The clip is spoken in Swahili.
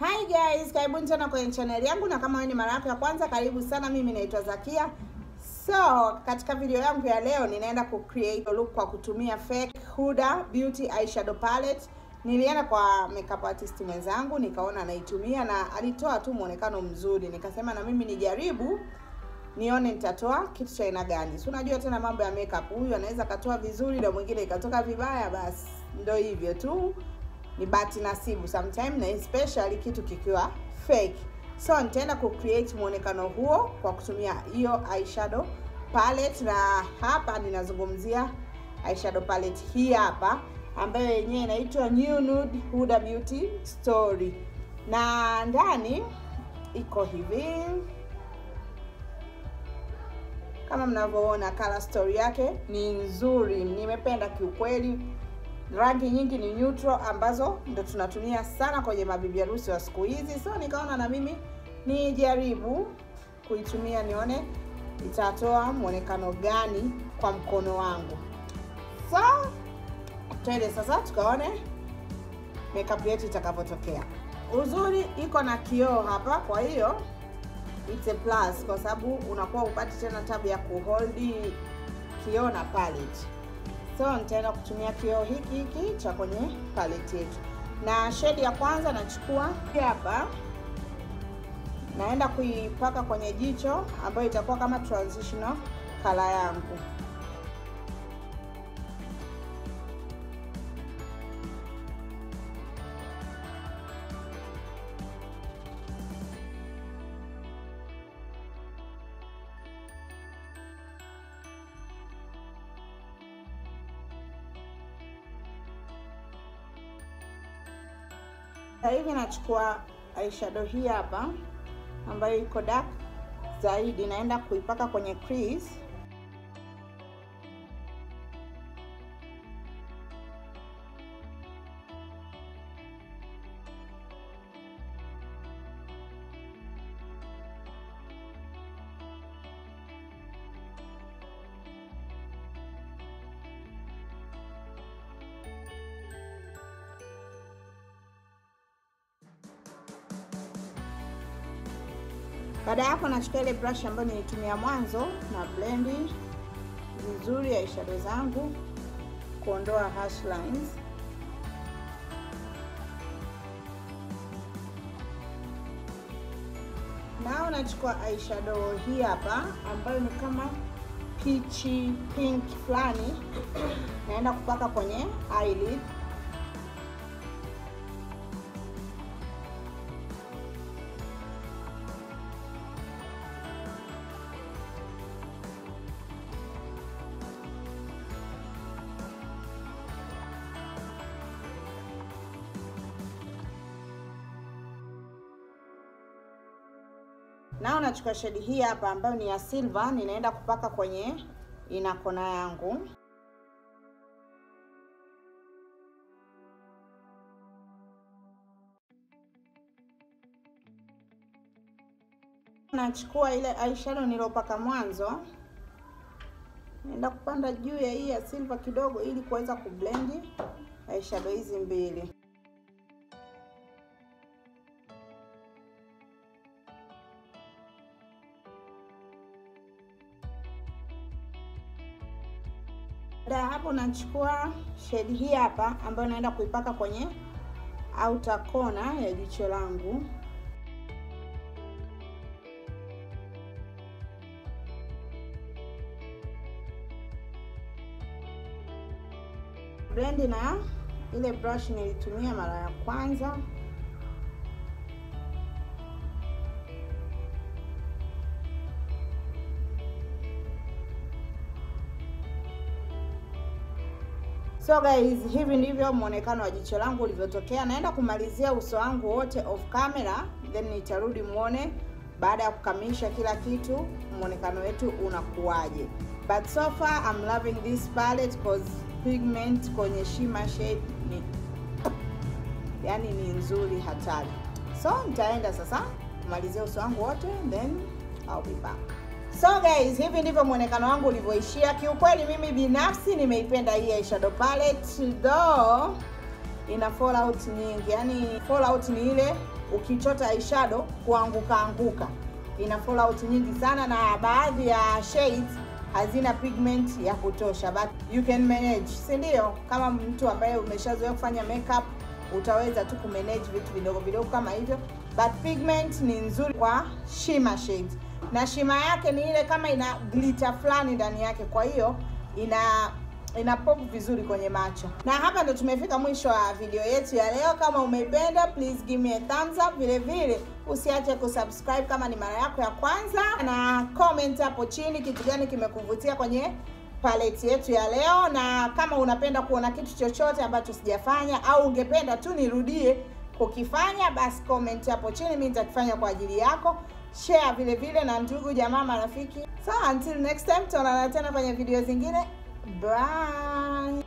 Hi guys, karibuni tena kwenye channel yangu, na kama wewe ni mara yako ya kwanza, karibu sana. Mimi naitwa Zakia. So katika video yangu ya leo ninaenda ku create look kwa kutumia fake Huda Beauty eyeshadow palette. Nilienda kwa makeup artist mwenzangu nikaona anaitumia na alitoa tu muonekano mzuri, nikasema na mimi nijaribu nione nitatoa kitu cha aina gani. Si unajua tena mambo ya makeup, huyu anaweza katoa vizuri na mwingine ikatoka vibaya, basi ndio hivyo tu ni bahati nasibu sometime, na especially kitu kikiwa fake. So nitaenda ku create muonekano huo kwa kutumia hiyo eyeshadow palette, na hapa ninazungumzia eyeshadow palette hii hapa ambayo yenyewe inaitwa New Nude Huda Beauty Story, na ndani iko hivi. Kama mnavyoona, color story yake ni nzuri, nimependa kiukweli rangi nyingi ni neutral ambazo ndo tunatumia sana kwenye mabibi harusi wa siku hizi, so nikaona na mimi nijaribu kuitumia nione itatoa mwonekano gani kwa mkono wangu. So twende sasa tukaone makeup yetu itakavyotokea. Uzuri iko na kioo hapa, kwa hiyo it's a plus, kwa sababu unakuwa upati tena tabu ya kuholdi kioo na palette. So nitaenda kutumia kioo hiki hiki cha kwenye paleti yetu, na shedi ya kwanza nachukua hapa, naenda kuipaka kwenye jicho ambayo itakuwa kama transitional color yangu. Sasa hivi nachukua eyeshadow hii hapa ambayo iko dark zaidi, naenda kuipaka kwenye crease. Baada ya hapo nachukua ile brush ambayo nilitumia mwanzo na blendi vizuri shadow zangu kuondoa harsh lines. Nao nachukua eyeshadow hii hapa ambayo ni kama peachy pink fulani, naenda kupaka kwenye eyelid. Nao nachukua shade hii hapa ambayo ni ya silver, ninaenda kupaka kwenye ina kona yangu. Nachukua ile eyeshadow nilopaka mwanzo, naenda kupanda juu ya hii ya silver kidogo, ili kuweza kublendi eyeshadow hizi mbili. Baada ya hapo nachukua shade hii hapa ambayo naenda kuipaka kwenye outer corner ya jicho langu. Blend na ile brush nilitumia mara ya kwanza. So guys, hivi ndivyo muonekano wa jicho langu ulivyotokea. Naenda kumalizia uso wangu wote off camera, then nitarudi muone baada ya kukamilisha kila kitu muonekano wetu unakuwaje. But so far I'm loving this palette cause pigment kwenye shimmer shade ni yani ni nzuri hatari. So nitaenda sasa kumalizia uso wangu wote then I'll be back. So guys, hivi ndivyo mwonekano wangu ulivyoishia. Kiukweli mimi binafsi nimeipenda hii eyeshadow palette though ina fallout nyingi. Yaani fallout ni ile ukichota eyeshadow kuanguka anguka, ina fallout nyingi sana, na baadhi ya shades hazina pigment ya kutosha, but you can manage, si ndio? Kama mtu ambaye umeshazoea kufanya makeup utaweza tu kumanage vitu vidogo vidogo kama hivyo, but pigment ni nzuri kwa shimmer shades, na shima yake ni ile kama ina glitter fulani ndani yake, kwa hiyo ina ina pop vizuri kwenye macho. Na hapa ndo tumefika mwisho wa video yetu ya leo. Kama umeipenda, please give me a thumbs up. Vile vile usiache kusubscribe kama ni mara yako ya kwanza, na comment hapo chini kitu gani kimekuvutia kwenye paleti yetu ya leo, na kama unapenda kuona kitu chochote ambacho sijafanya au ungependa tu nirudie kukifanya, basi comment hapo chini, mimi nitakifanya kwa ajili yako. Share vile vile na ndugu jamaa, marafiki. So until next time, tuonana tena kwenye video zingine. Bye.